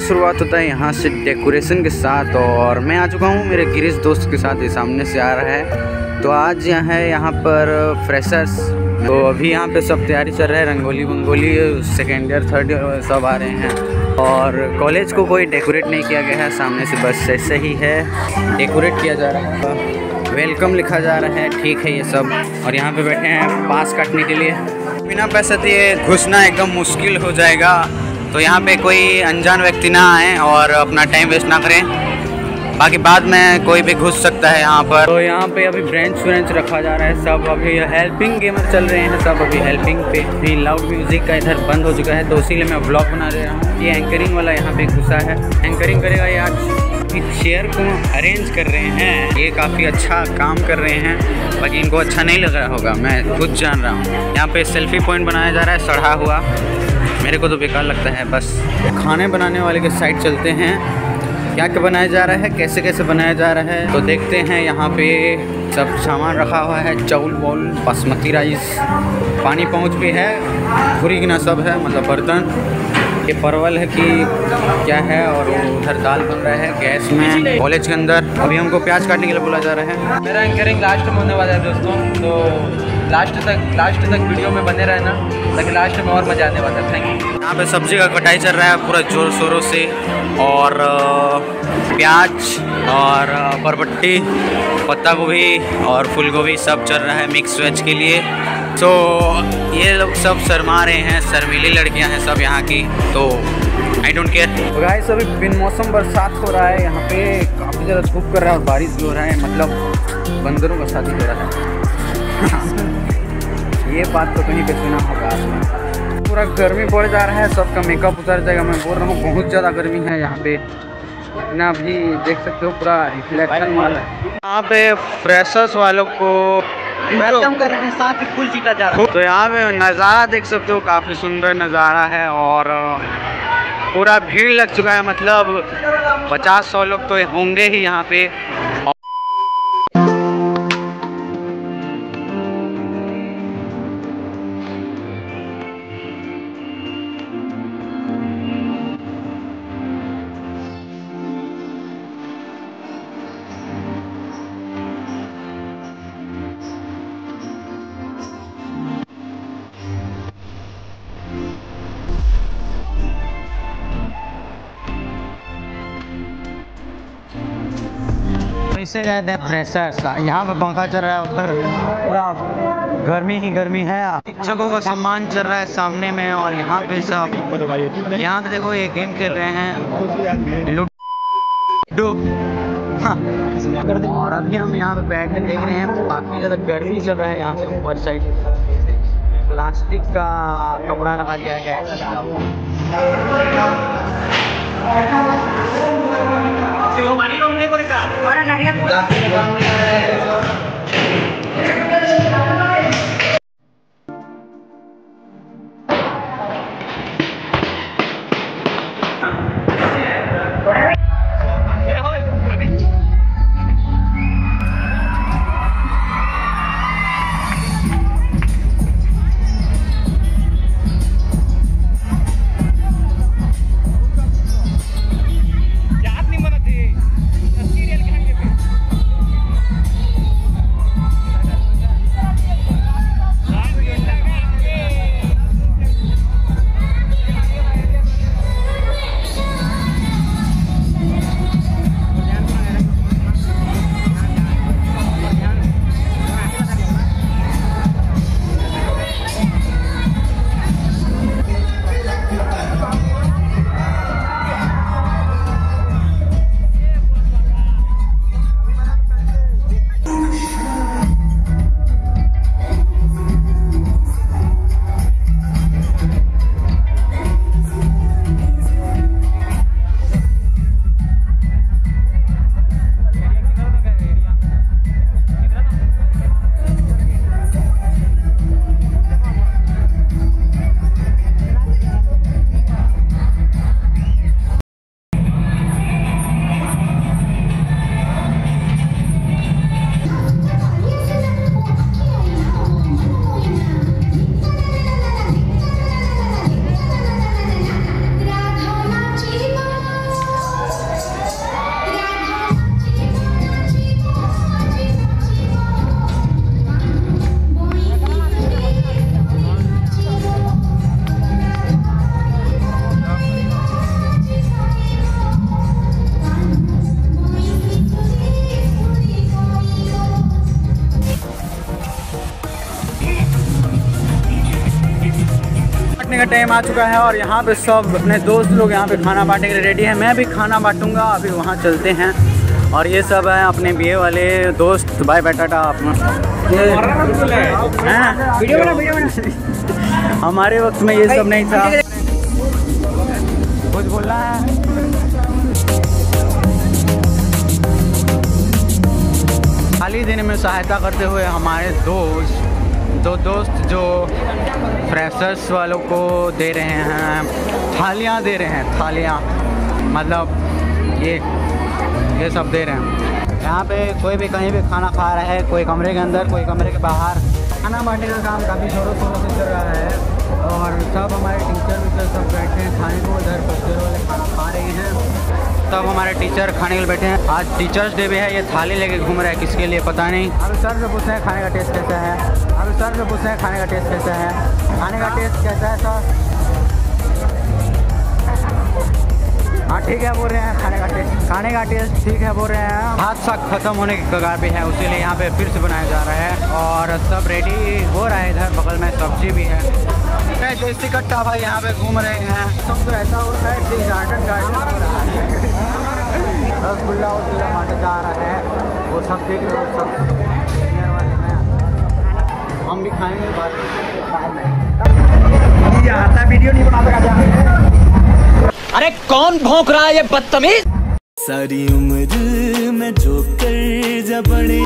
शुरुआत होता है यहाँ से डेकोरेशन के साथ और मैं आ चुका हूँ, मेरे गिरीश दोस्त के साथ ये सामने से आ रहा है। तो आज यहाँ है, यहाँ पर फ्रेशर्स तो अभी यहाँ पे सब तैयारी चल रहा है, रंगोली वंगोली सेकेंड ईयर थर्ड ईयर सब आ रहे हैं। और कॉलेज को कोई डेकोरेट नहीं किया गया है, सामने से बस ऐसे ही है। डेकोरेट किया जा रहा है। वेलकम लिखा जा रहा है, ठीक है ये सब। और यहाँ पे बैठे हैं, पास काटने के लिए। बिना पैसे दिए घुसना एकदम मुश्किल हो जाएगा। तो यहाँ पे कोई अनजान व्यक्ति ना आए और अपना टाइम वेस्ट ना करें। बाकी बाद में कोई भी घुस सकता है यहाँ पर। तो यहाँ पे अभी ब्रेंच व्रेंच रखा जा रहा है, सब अभी हेल्पिंग गेमर चल रहे हैं, सब अभी हेल्पिंग पे। भी लाउड म्यूज़िक का इधर बंद हो चुका है तो इसीलिए मैं ब्लॉग बना रहा हूँ। ये एंकरिंग वाला यहाँ पे घुसा है। एंकरिंग करेगा ये आज। चेयर को अरेंज कर रहे हैं। ये काफ़ी अच्छा काम कर रहे हैं। बाकी इनको अच्छा नहीं लग रहा होगा, मैं खुद जान रहा हूँ। यहाँ पे सेल्फी पॉइंट बनाया जा रहा है सड़ा हुआ। मेरे को तो बेकार लगता है, बस। खाने बनाने वाले के साइड चलते हैं। क्या क्या बनाया जा रहा है, कैसे कैसे बनाया जा रहा है? तो देखते हैं, यहाँ पे सब सामान रखा हुआ है, चावल वोल बासमती राइस पानी पहुँच भी है पूरी गिना सब है मतलब बर्तन। ये परवल है कि क्या है, और उधर दाल बन रहा है, गैस में। कॉलेज के अंदर। अभी हमको प्याज काटने के लिए बोला जा रहा है। मेरा एंकरिंग लास्ट में होने वाला है दोस्तों तो लास्ट तक लास्ट तक वीडियो में बने रहना ताकि लास्ट में और मज़ा आने वाला है। थैंक यू यहाँ पे सब्ज़ी का कटाई चल रहा है पूरा ज़ोर शोरों से और प्याज और बरबट्टी पत्ता गोभी और फूल गोभी सब चल रहा है मिक्स वेज के लिए। तो ये लोग सब शर्मा रहे हैं शर्मीली लड़कियाँ हैं सब यहाँ की तो आई डोंट केयर गाइस अभी बिन मौसम बरसात हो रहा है यहाँ पे काफ़ी ज़्यादा धूप कर रहा है और बारिश भी हो रहा है मतलब बंदरों का शादी हो रहा है। ये बात तो कहीं पे सुना होगा। आपने पूरा गर्मी पड़ जा रहा है सबका मेकअप उतर जाएगा। मैं बोल रहा हूँ बहुत ज़्यादा गर्मी है यहाँ पे। इतना भी देख सकते हो पूरा रिफ्लेक्शन वाला है। यहाँ पे फ्रेशर्स वालों को वेलकम कर रहे हैं साथ ही फुल सीटा जा रहा है। तो यहाँ पे नज़ारा देख सकते हो काफ़ी सुंदर नज़ारा है और पूरा भीड़ लग चुका है। मतलब पचास सौ लोग तो होंगे ही यहाँ पे। इसे कहते हैं? फ्रेशर्स यहाँ पे पंखा चल रहा है उधर। पूरा गर्मी ही गर्मी है। शिक्षकों का सम्मान चल रहा है सामने में और यहाँ पे सब। यहाँ पे देखो, ये गेम खेल रहे हैं। हाँ। और अभी हम यहाँ पे बैठ कर देख रहे हैं। काफ़ी ज़्यादा गर्मी चल रहा है यहाँ पे ऊपर साइड प्लास्टिक का कपड़ा लगा दिया गया Tu marido acá. Ahora. Time आ चुका है और यहाँ पे सब अपने दोस्त लोग यहाँ पे खाना बांटने के लिए रेडी हैं। मैं भी खाना बांटूँगा अभी वहाँ चलते हैं। और ये सब है अपने बीए वाले दोस्त बाय अपना वीडियो बना वीडियो बना। हमारे वक्त में ये सब नहीं था। कुछ बोलना है? खाली दिन में सहायता करते हुए हमारे दोस्त दो दोस्त जो फ्रेशर्स वालों को दे रहे हैं, थालियाँ दे रहे हैं, थालियाँ मतलब ये ये सब दे रहे हैं। यहाँ पे कोई भी कहीं भी खाना खा रहा है, कोई कमरे के अंदर, कोई कमरे के बाहर, खाना बांटने का काम काफ़ी शोरों शोरों से चल रहा है। और सब हमारे टीचर वीचर सब बैठे हैं, खाने को इधर बच्चे वाले खाना खा तब हमारे टीचर खाने के लिए बैठे हैं। आज टीचर्स डे भी है, ये थाली लेके घूम रहा है, किसके लिए पता नहीं। अभी सर से पूछते हैं, खाने का टेस्ट कैसा है? अभी सर से पूछते हैं, खाने का टेस्ट कैसा है? खाने का टेस्ट कैसा है सर ठीक है बोल रहे हैं खाने का टेस्ट। खाने का टेस्ट ठीक है बोल रहे हैं हाथ साग खत्म होने की कगार भी है उसी लिए यहाँ पे फिर से बनाया जा रहा है और सब रेडी हो रहा है इधर बगल में सब्ज़ी भी है। देसी कट्टा भाई यहाँ पे घूम रहे हैं। सब तो ऐसा होता है गार्डन गार्डन हो रहा है। रसगुल्ला वसगुल्ला माटे जा रहा है। वो सब देख रहे हो सब। हैं हम भी खाएँगे बाद में। अरे कौन भोंक रहा है ये बदतमीज? सारी उम्र में जो कर जबड़े